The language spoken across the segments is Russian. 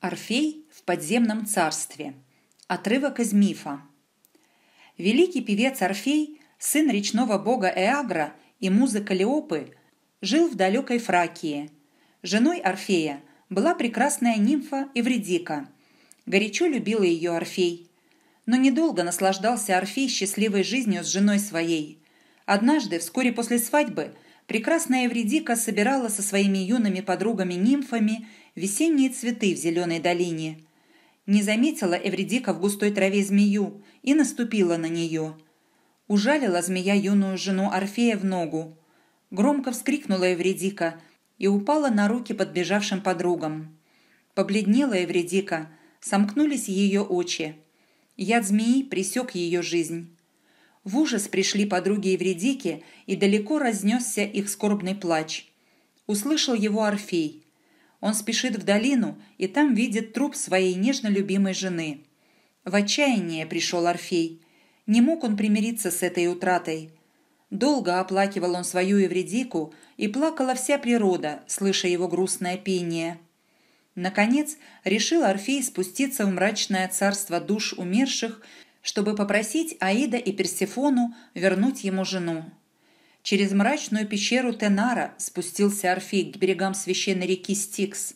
Орфей в подземном царстве. Отрывок из мифа. Великий певец Орфей, сын речного бога Эагра и музы Калиопы, жил в далекой Фракии. Женой Орфея была прекрасная нимфа Эвредика. Горячо любила ее Орфей. Но недолго наслаждался Орфей счастливой жизнью с женой своей. Однажды, вскоре после свадьбы, прекрасная Эвредика собирала со своими юными подругами-нимфами весенние цветы в зеленой долине. Не заметила Эвредика в густой траве змею и наступила на нее. Ужалила змея юную жену Орфея в ногу. Громко вскрикнула Эвредика и упала на руки подбежавшим подругам. Побледнела Эвредика, сомкнулись ее очи. Яд змеи пресек ее жизнь. В ужас пришли подруги Евредики, и далеко разнесся их скорбный плач. Услышал его Орфей. Он спешит в долину и там видит труп своей нежно любимой жены. В отчаяние пришел Орфей. Не мог он примириться с этой утратой. Долго оплакивал он свою Евредику, и плакала вся природа, слыша его грустное пение. Наконец, решил Орфей спуститься в мрачное царство душ умерших, чтобы попросить Аида и Персефону вернуть ему жену. Через мрачную пещеру Тенара спустился Орфей к берегам священной реки Стикс.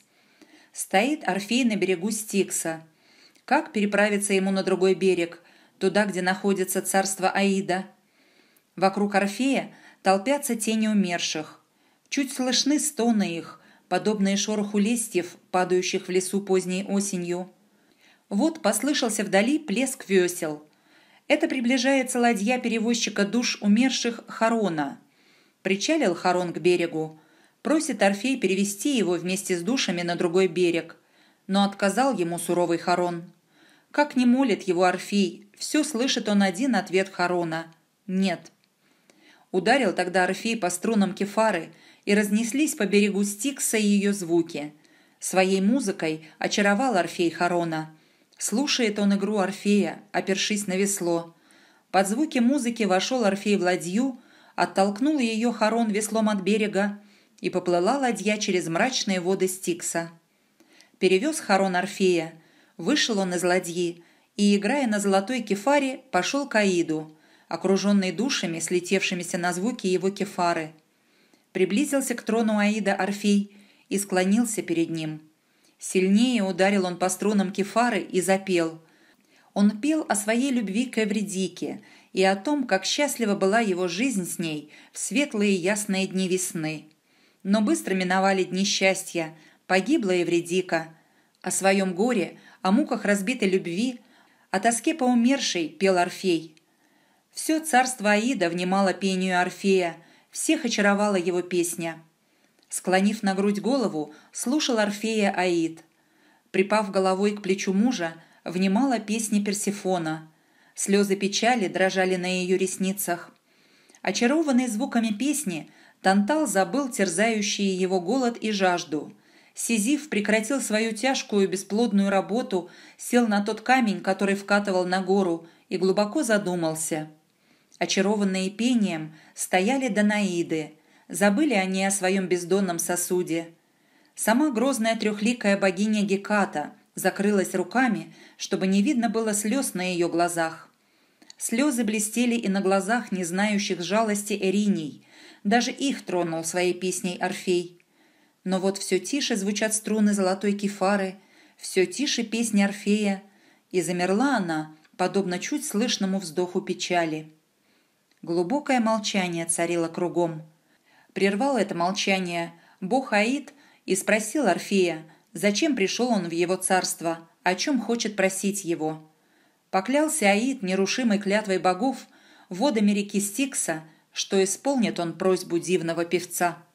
Стоит Орфей на берегу Стикса. Как переправиться ему на другой берег, туда, где находится царство Аида? Вокруг Орфея толпятся тени умерших. Чуть слышны стоны их, подобные шороху листьев, падающих в лесу поздней осенью. Вот послышался вдали плеск весел. Это приближается ладья перевозчика душ умерших Харона. Причалил Харон к берегу. Просит Орфей перевести его вместе с душами на другой берег. Но отказал ему суровый Харон. Как не молит его Орфей, все слышит он один ответ Харона – «нет». Ударил тогда Орфей по струнам кефары, и разнеслись по берегу Стикса ее звуки. Своей музыкой очаровал Орфей Харона. Слушает он игру Орфея, опершись на весло. Под звуки музыки вошел Орфей в ладью, оттолкнул ее Харон веслом от берега, и поплыла ладья через мрачные воды Стикса. Перевез Харон Орфея, вышел он из ладьи, и, играя на золотой кефаре, пошел к Аиду, окруженный душами, слетевшимися на звуки его кефары. Приблизился к трону Аида Орфей и склонился перед ним. Сильнее ударил он по струнам кефары и запел. Он пел о своей любви к Эвредике и о том, как счастлива была его жизнь с ней в светлые ясные дни весны. Но быстро миновали дни счастья, погибла Евредика. О своем горе, о муках разбитой любви, о тоске по умершей пел Орфей. Все царство Аида внимало пению Орфея, всех очаровала его песня. Склонив на грудь голову, слушал Орфея Аид. Припав головой к плечу мужа, внимала песни Персифона. Слезы печали дрожали на ее ресницах. Очарованный звуками песни, Тантал забыл терзающие его голод и жажду. Сизиф прекратил свою тяжкую бесплодную работу, сел на тот камень, который вкатывал на гору, и глубоко задумался. Очарованные пением, стояли Данаиды. Забыли они о своем бездонном сосуде. Сама грозная трехликая богиня Геката закрылась руками, чтобы не видно было слез на ее глазах. Слезы блестели и на глазах не знающих жалости Эриней – даже их тронул своей песней Орфей. Но вот все тише звучат струны золотой кефары, все тише песня Орфея, и замерла она, подобно чуть слышному вздоху печали. Глубокое молчание царило кругом. Прервал это молчание бог Аид и спросил Орфея, зачем пришел он в его царство, о чем хочет просить его. Поклялся Аид нерушимой клятвой богов водами реки Стикса, что исполнит он просьбу дивного певца –